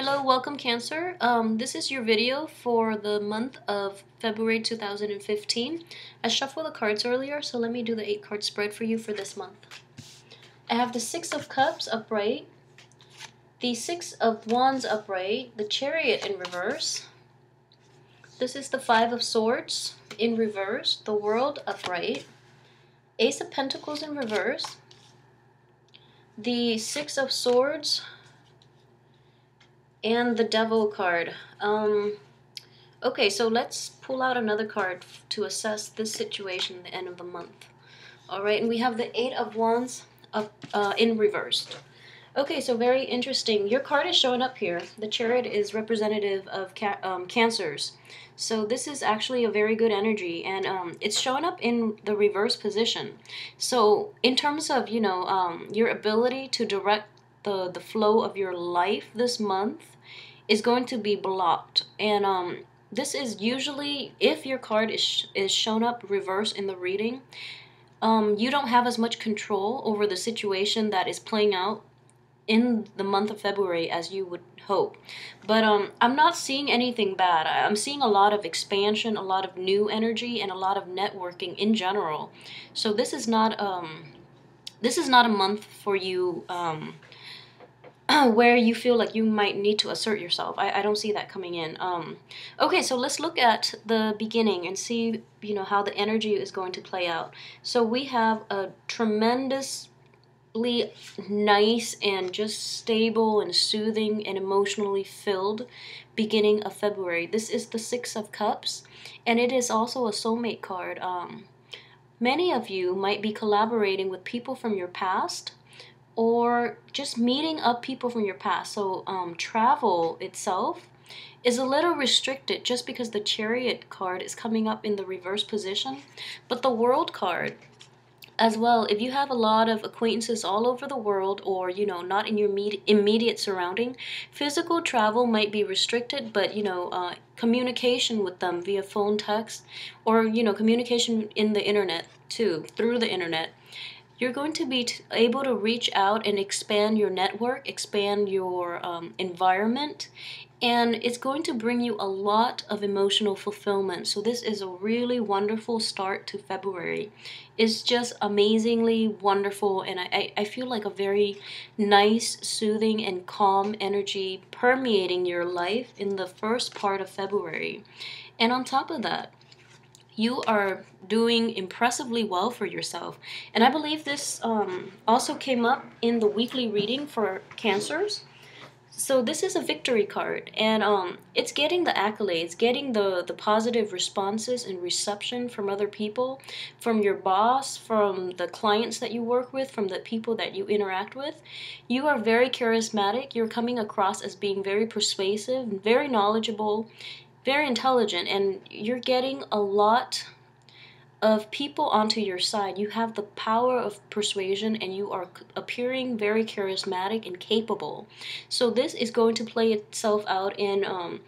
Hello, welcome Cancer. Um, this is your video for the month of February 2015. I shuffled the cards earlier, so let me do the 8 card spread for you for this month. I have the Six of Cups upright, the Six of Wands upright, the Chariot in reverse. This is the Five of Swords in reverse, the World upright, Ace of Pentacles in reverse, the Six of Swords and the devil card. Um, okay, so let's pull out another card to assess this situation at the end of the month. All right, and we have the Eight of Wands up, uh, in reversed. Okay, so very interesting. Your card is showing up here. The Chariot is representative of ca um, Cancers. So this is actually a very good energy, and um, it's showing up in the reverse position. So in terms of, you know, um, your ability to direct the the flow of your life this month is going to be blocked and um this is usually if your card is is shown up reverse in the reading um you don't have as much control over the situation that is playing out in the month of February as you would hope. But um, I'm not seeing anything bad. I'm seeing a lot of expansion, a lot of new energy, and a lot of networking in general. So this is not um, this is not a month for you um, where you feel like you might need to assert yourself. I, I don't see that coming in. Um, okay, so let's look at the beginning and see, you know, how the energy is going to play out. So we have a tremendously nice and just stable and soothing and emotionally filled beginning of February. This is the Six of Cups, and it is also a soulmate card. Um, many of you might be collaborating with people from your past or just meeting up people from your past. So um, travel itself is a little restricted just because the chariot card is coming up in the reverse position. But the world card as well, if you have a lot of acquaintances all over the world or, you know, not in your immediate surrounding, physical travel might be restricted, but, you know, uh, communication with them via phone, text, or, you know, communication in the internet too, through the internet you're going to be able to reach out and expand your network, expand your um, environment, and it's going to bring you a lot of emotional fulfillment. So, this is a really wonderful start to February. It's just amazingly wonderful, and I, I feel like a very nice, soothing, and calm energy permeating your life in the first part of February. And on top of that, you are doing impressively well for yourself. And I believe this um, also came up in the weekly reading for cancers. So this is a victory card, and um, it's getting the accolades, getting the, the positive responses and reception from other people, from your boss, from the clients that you work with, from the people that you interact with. You are very charismatic. You're coming across as being very persuasive, very knowledgeable, very intelligent and you're getting a lot of people onto your side. You have the power of persuasion and you are appearing very charismatic and capable. So this is going to play itself out in um,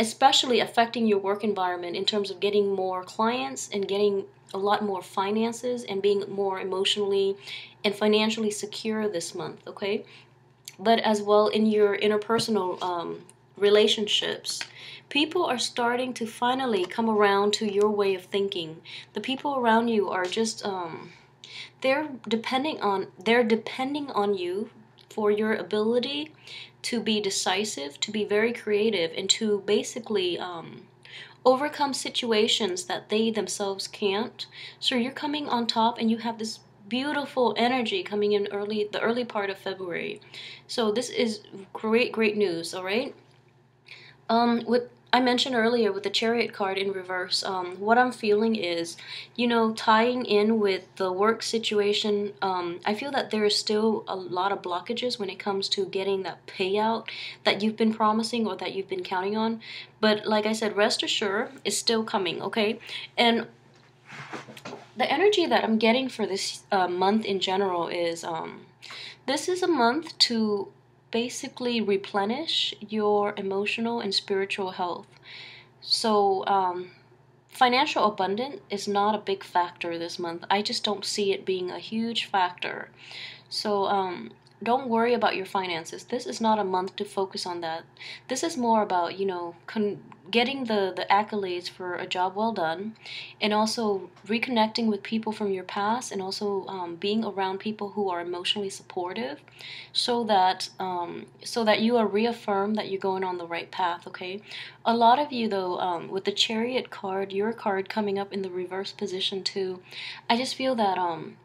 especially affecting your work environment in terms of getting more clients and getting a lot more finances and being more emotionally and financially secure this month, okay? But as well in your interpersonal um, relationships. People are starting to finally come around to your way of thinking. The people around you are just um they're depending on they're depending on you for your ability to be decisive, to be very creative and to basically um overcome situations that they themselves can't. So you're coming on top and you have this beautiful energy coming in early the early part of February. So this is great great news, all right? Um, what I mentioned earlier with the chariot card in reverse, um, what I'm feeling is, you know, tying in with the work situation, um, I feel that there is still a lot of blockages when it comes to getting that payout that you've been promising or that you've been counting on. But like I said, rest assured, it's still coming, okay? And the energy that I'm getting for this uh, month in general is um, this is a month to basically replenish your emotional and spiritual health. So, um, financial abundance is not a big factor this month. I just don't see it being a huge factor. So, um, don't worry about your finances. This is not a month to focus on that. This is more about, you know, getting the, the accolades for a job well done and also reconnecting with people from your past and also um, being around people who are emotionally supportive so that um, so that you are reaffirmed that you're going on the right path okay a lot of you though um, with the chariot card your card coming up in the reverse position too i just feel that um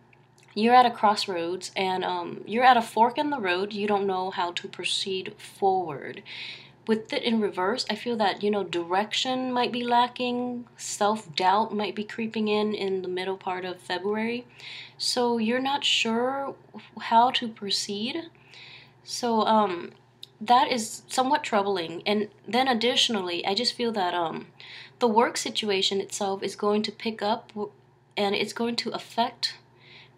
you're at a crossroads and um, you're at a fork in the road. You don't know how to proceed forward. With it in reverse, I feel that, you know, direction might be lacking, self doubt might be creeping in in the middle part of February. So you're not sure how to proceed. So, um, that is somewhat troubling. And then additionally, I just feel that um, the work situation itself is going to pick up and it's going to affect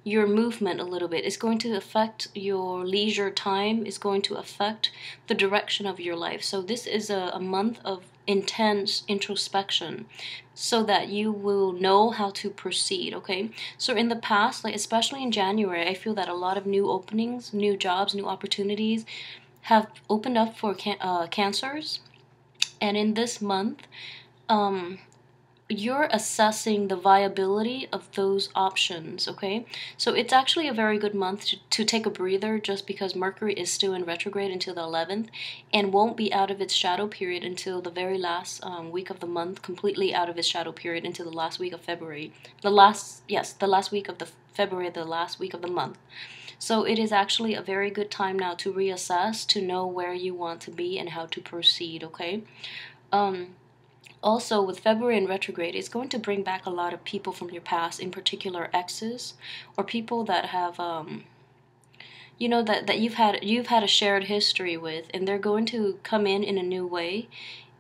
your movement a little bit. It's going to affect your leisure time. It's going to affect the direction of your life. So this is a, a month of intense introspection so that you will know how to proceed okay so in the past like especially in january i feel that a lot of new openings new jobs new opportunities have opened up for can- uh, cancers and in this month um, you're assessing the viability of those options, okay? So it's actually a very good month to, to take a breather just because Mercury is still in retrograde until the 11th and won't be out of its shadow period until the very last um, week of the month, completely out of its shadow period until the last week of February. The last, yes, the last week of the February, the last week of the month. So it is actually a very good time now to reassess, to know where you want to be and how to proceed, okay? Um, also with February in retrograde, it's going to bring back a lot of people from your past, in particular exes or people that have um, you know that, that you've had you've had a shared history with and they're going to come in in a new way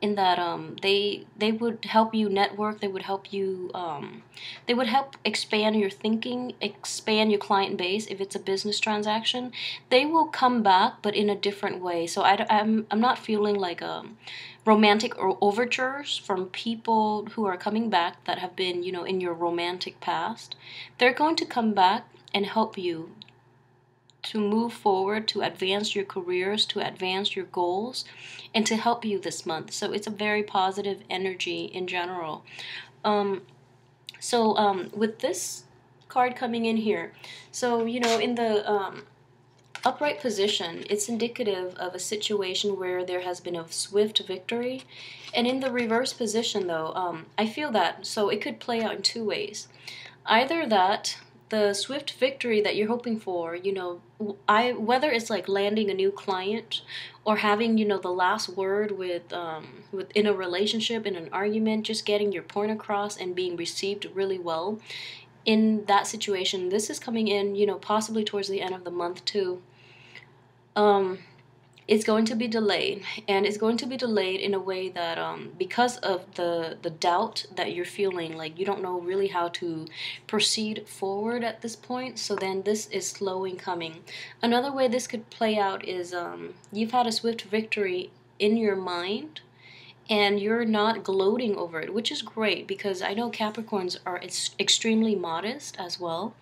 in that um, they they would help you network they would help you um, they would help expand your thinking expand your client base if it's a business transaction. They will come back but in a different way. So I, I'm, I'm not feeling like um, romantic or overtures from people who are coming back that have been you know in your romantic past. They're going to come back and help you to move forward, to advance your careers, to advance your goals, and to help you this month. So it's a very positive energy in general. Um, so um, with this card coming in here, so you know in the um, upright position, it's indicative of a situation where there has been a swift victory. And in the reverse position, though, um, I feel that so it could play out in two ways. Either that the swift victory that you're hoping for, you know, I whether it's like landing a new client or having you know the last word with um with in a relationship in an argument, just getting your point across and being received really well. In that situation, this is coming in, you know, possibly towards the end of the month too. Um, it's going to be delayed and it's going to be delayed in a way that um, because of the the doubt that you're feeling like you don't know really how to proceed forward at this point so then this is slowing coming. Another way this could play out is um, you've had a swift victory in your mind and you're not gloating over it which is great because i know capricorns are extremely modest as well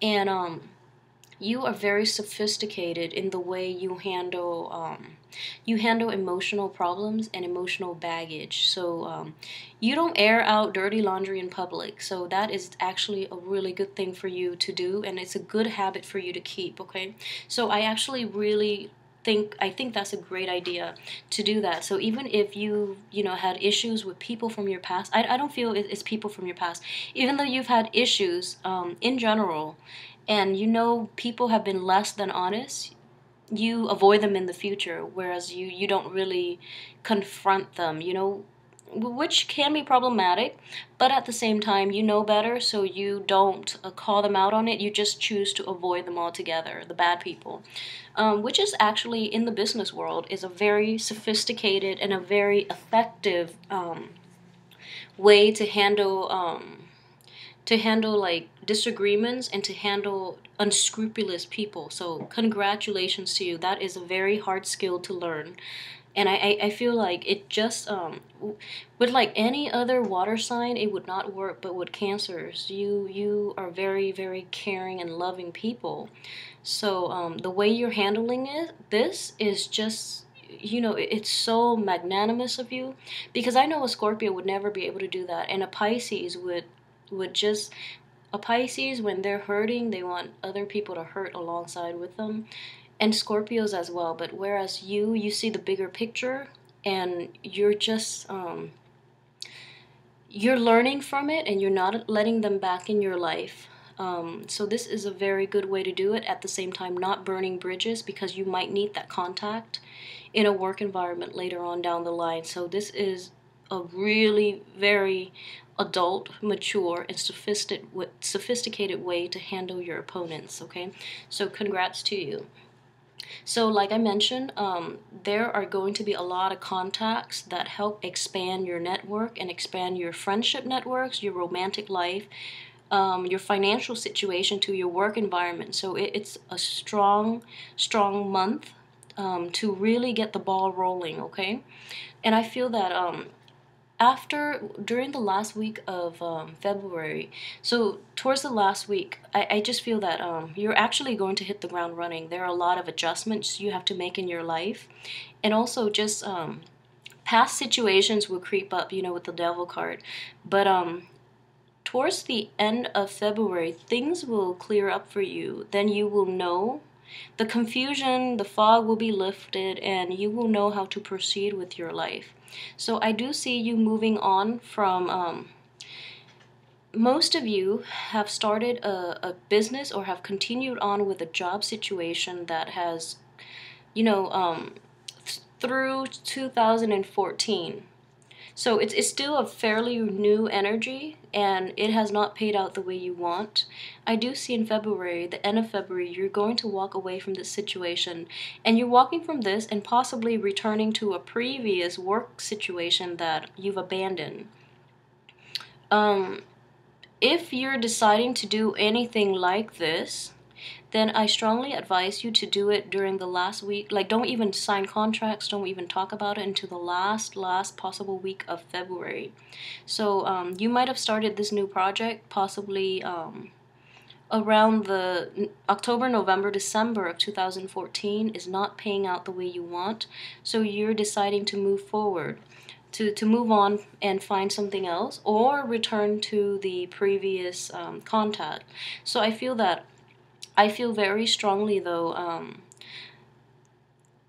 and um, you are very sophisticated in the way you handle um, you handle emotional problems and emotional baggage. So um, you don't air out dirty laundry in public. So that is actually a really good thing for you to do, and it's a good habit for you to keep. Okay, so I actually really think I think that's a great idea to do that. So even if you you know had issues with people from your past, I, I don't feel it's people from your past. Even though you've had issues um, in general, and you know people have been less than honest. You avoid them in the future whereas you you don't really confront them you know? Which can be problematic but at the same time you know better so you don't uh, call them out on it. You just choose to avoid them altogether the bad people. Um, which is actually in the business world is a very sophisticated and a very effective um, way to handle um, to handle like disagreements and to handle unscrupulous people. So congratulations to you. That is a very hard skill to learn. And I, I feel like it just um with like any other water sign it would not work but with cancers you you are very very caring and loving people so um, the way you're handling it this is just you know it's so magnanimous of you because i know a scorpio would never be able to do that and a pisces would would just a pisces when they're hurting they want other people to hurt alongside with them and scorpios as well but whereas you you see the bigger picture and you're just um, you're learning from it and you're not letting them back in your life um, so this is a very good way to do it at the same time not burning bridges because you might need that contact in a work environment later on down the line. So this is a really very adult, mature, and sophisticated way to handle your opponents. Okay, so congrats to you. So, like I mentioned, um, there are going to be a lot of contacts that help expand your network and expand your friendship networks, your romantic life, um, your financial situation to your work environment. So, it, it's a strong, strong month um, to really get the ball rolling, okay? And I feel that um, after, during the last week of um, February, so towards the last week, I, I just feel that um, you're actually going to hit the ground running. There are a lot of adjustments you have to make in your life. And also just um, past situations will creep up, you know, with the devil card. But um, towards the end of February, things will clear up for you. Then you will know the confusion, the fog will be lifted, and you will know how to proceed with your life. So I do see you moving on from. Um, most of you have started a, a business or have continued on with a job situation that has, you know, um, th- through 2014 so it's, it's still a fairly new energy and it has not paid out the way you want. I do see in February, the end of February, you're going to walk away from this situation and you're walking from this and possibly returning to a previous work situation that you've abandoned. Um, if you're deciding to do anything like this, then I strongly advise you to do it during the last week. Like, don't even sign contracts, don't even talk about it until the last, last possible week of February. So, um, you might have started this new project possibly um, around the October, November, December of 2014 is not paying out the way you want. So, you're deciding to move forward. To, to move on and find something else or return to the previous um, contact. So I feel that I feel very strongly though. Um,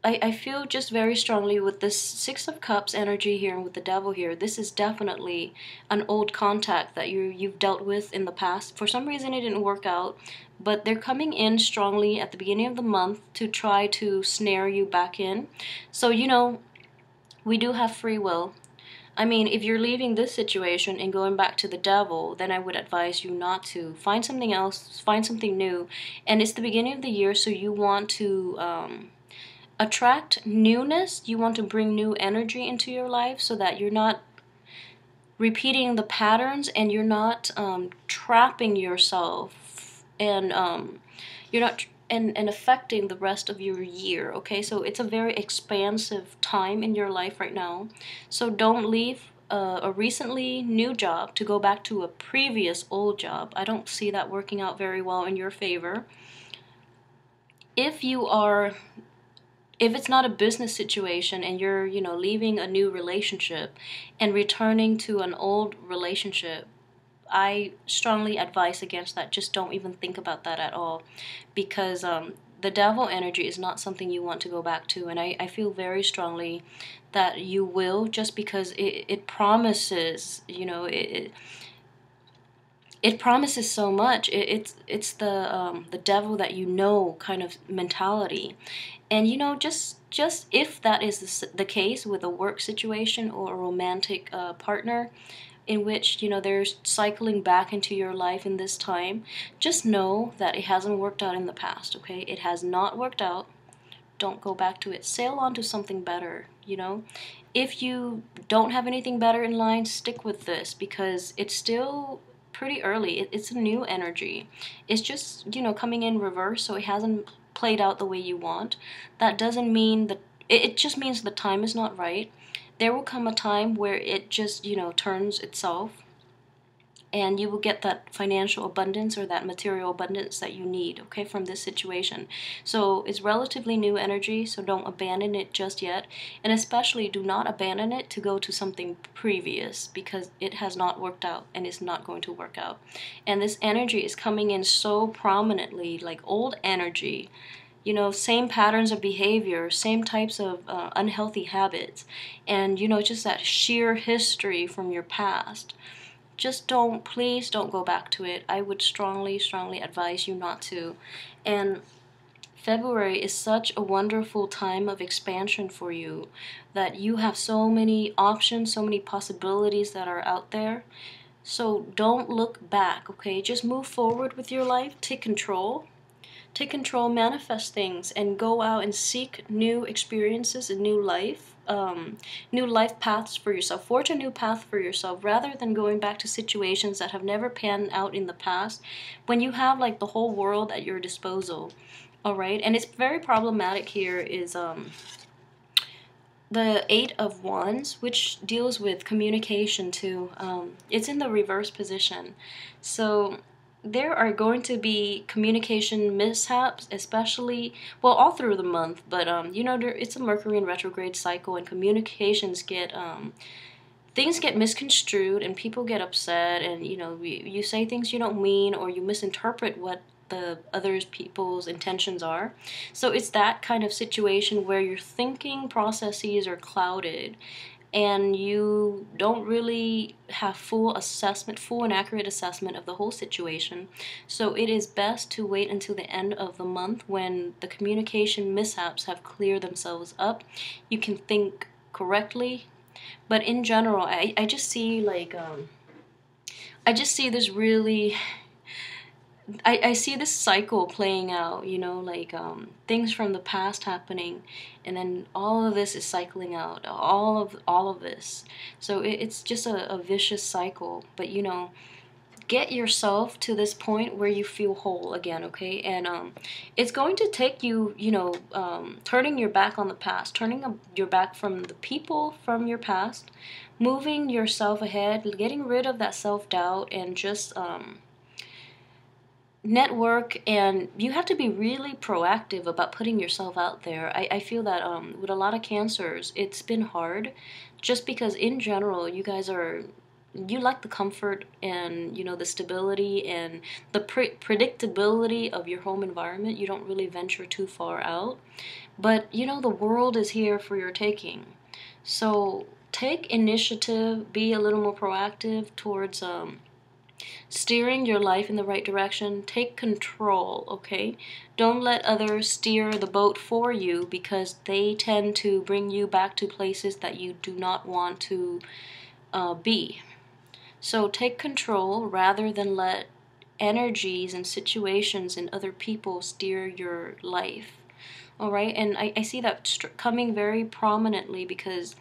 I, I feel just very strongly with this Six of Cups energy here and with the Devil here. This is definitely an old contact that you you've dealt with in the past. For some reason, it didn't work out, but they're coming in strongly at the beginning of the month to try to snare you back in. So you know, we do have free will. I mean, if you're leaving this situation and going back to the devil, then I would advise you not to. Find something else, find something new. And it's the beginning of the year, so you want to um, attract newness. You want to bring new energy into your life so that you're not repeating the patterns and you're not um, trapping yourself and um, you're not and, and affecting the rest of your year okay? So it's a very expansive time in your life right now. So don't leave a, a recently new job to go back to a previous old job. I don't see that working out very well in your favor. If you are if it's not a business situation and you're you know leaving a new relationship and returning to an old relationship I strongly advise against that. Just don't even think about that at all because um, the devil energy is not something you want to go back to. And I, I feel very strongly that you will just because it, it promises, you know, it, it promises so much. It, it's it's the um, the devil that you know kind of mentality, and you know just just if that is the, the case with a work situation or a romantic uh, partner, in which you know they're cycling back into your life in this time just know that it hasn't worked out in the past okay it has not worked out don't go back to it sail on to something better you know if you don't have anything better in line stick with this because it's still pretty early. It, it's a new energy. It's just, you know, coming in reverse, so it hasn't played out the way you want. That doesn't mean that it just means the time is not right. There will come a time where it just, you know, turns itself and you will get that financial abundance or that material abundance that you need, okay, from this situation. So it's relatively new energy, so don't abandon it just yet. And especially do not abandon it to go to something previous because it has not worked out and it's not going to work out. And this energy is coming in so prominently, like old energy you know same patterns of behavior same types of uh, unhealthy habits and you know just that sheer history from your past. Just don't please don't go back to it. I would strongly strongly advise you not to. And February is such a wonderful time of expansion for you that you have so many options, so many possibilities that are out there. So don't look back, okay? Just move forward with your life, take control, take control, manifest things, and go out and seek new experiences and new life, um, new life paths for yourself. Forge a new path for yourself rather than going back to situations that have never panned out in the past when you have like the whole world at your disposal. All right, and it's very problematic here is um, the Eight of Wands, which deals with communication too. Um, it's in the reverse position. So there are going to be communication mishaps, especially well all through the month. But um, you know, there, it's a Mercury in retrograde cycle, and communications get um, things get misconstrued, and people get upset, and you know, you, you say things you don't mean, or you misinterpret what the other people's intentions are. So it's that kind of situation where your thinking processes are clouded and you don't really have full assessment, full and accurate assessment of the whole situation. So it is best to wait until the end of the month when the communication mishaps have cleared themselves up. You can think correctly. But in general, I, I just see like um, I just see this really I, I see this cycle playing out, you know, like um, things from the past happening, and then all of this is cycling out, all of all of this. So it, it's just a, a vicious cycle. But you know, get yourself to this point where you feel whole again, okay? And um, it's going to take you, you know, um, turning your back on the past, turning your back from the people from your past, moving yourself ahead, getting rid of that self doubt, and just um, network and you have to be really proactive about putting yourself out there. I, I feel that um, with a lot of cancers, it's been hard just because in general, you guys are you like the comfort and you know the stability and the pre- predictability of your home environment. You don't really venture too far out. But you know the world is here for your taking. So take initiative be a little more proactive towards um, steering your life in the right direction. Take control, okay? Don't let others steer the boat for you because they tend to bring you back to places that you do not want to uh, be. So take control rather than let energies and situations and other people steer your life. All right, and I, I see that coming very prominently because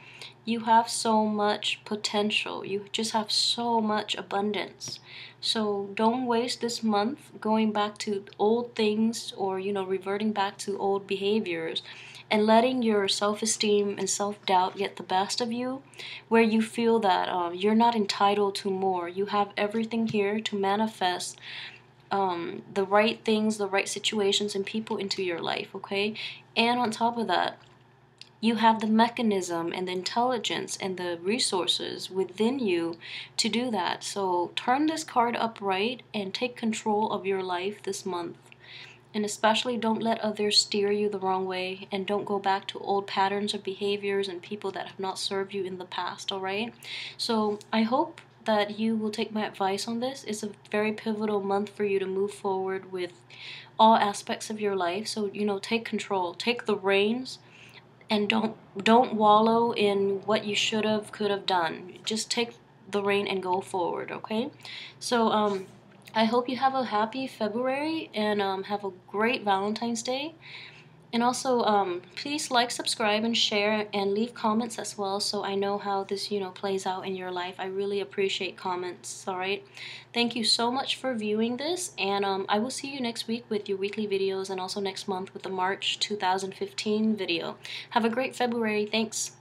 you have so much potential. You just have so much abundance. So don't waste this month going back to old things or, you know, reverting back to old behaviors and letting your self esteem and self doubt get the best of you, where you feel that um, you're not entitled to more. You have everything here to manifest um, the right things, the right situations, and people into your life, okay? And on top of that, you have the mechanism and the intelligence and the resources within you to do that. So turn this card upright and take control of your life this month. And especially don't let others steer you the wrong way and don't go back to old patterns of behaviors and people that have not served you in the past, all right? So I hope that you will take my advice on this. It's a very pivotal month for you to move forward with all aspects of your life. So, you know, take control, take the reins and don't don't wallow in what you should have could have done. Just take the rein and go forward okay? So um i hope you have a happy february and um, have a great valentine's day and also, um, please like, subscribe, and share, and leave comments as well, so I know how this, you know, plays out in your life. I really appreciate comments. All right, thank you so much for viewing this, and um, I will see you next week with your weekly videos, and also next month with the March 2015 video. Have a great February. Thanks.